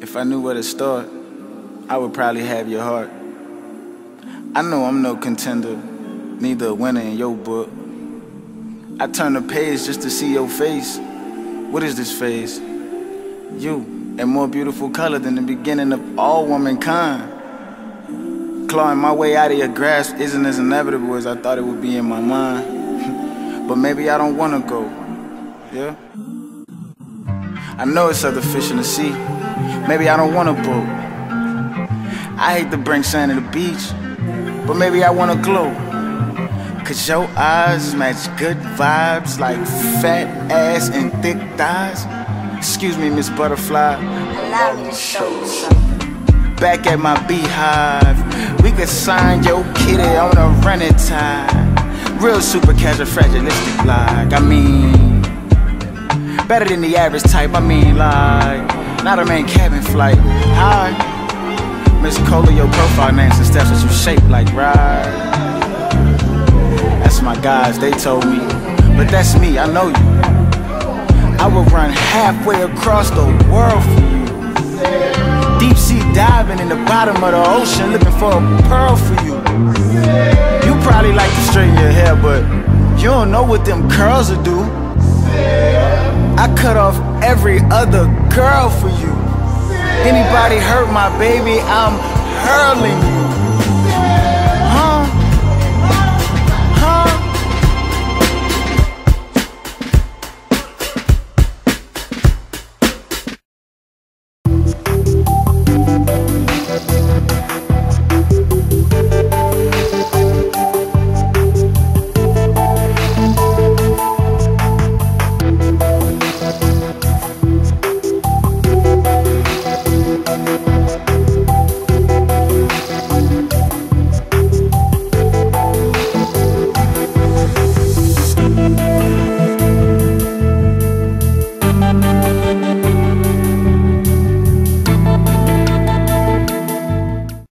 If I knew where to start, I would probably have your heart. I know I'm no contender, neither a winner in your book. I turn the page just to see your face. What is this face? You, in more beautiful color than the beginning of all womankind. Clawing my way out of your grasp isn't as inevitable as I thought it would be in my mind. but maybe I don't wanna go. Yeah? I know it's other fish in the sea. Maybe I don't want a boat. I hate to bring sand to the beach, but maybe I want to glow. Cause your eyes match good vibes like fat ass and thick thighs. Excuse me, Miss Butterfly. Allow me to show you something. Back at my beehive, we could sign your kitty on a running tide. Real supercalifragilistic like, I mean, better than the average type, I mean, like, not a main cabin flight. Hi, Miss Cola, your profile names and steps that you shape like, right? That's my guys, they told me, but that's me, I know you. I would run halfway across the world for you. Deep sea diving in the bottom of the ocean looking for a pearl for you. You probably like to straighten your hair, but you don't know what them curls will do. I cut off every other girl for you. Anybody hurt my baby, I'm hurling you.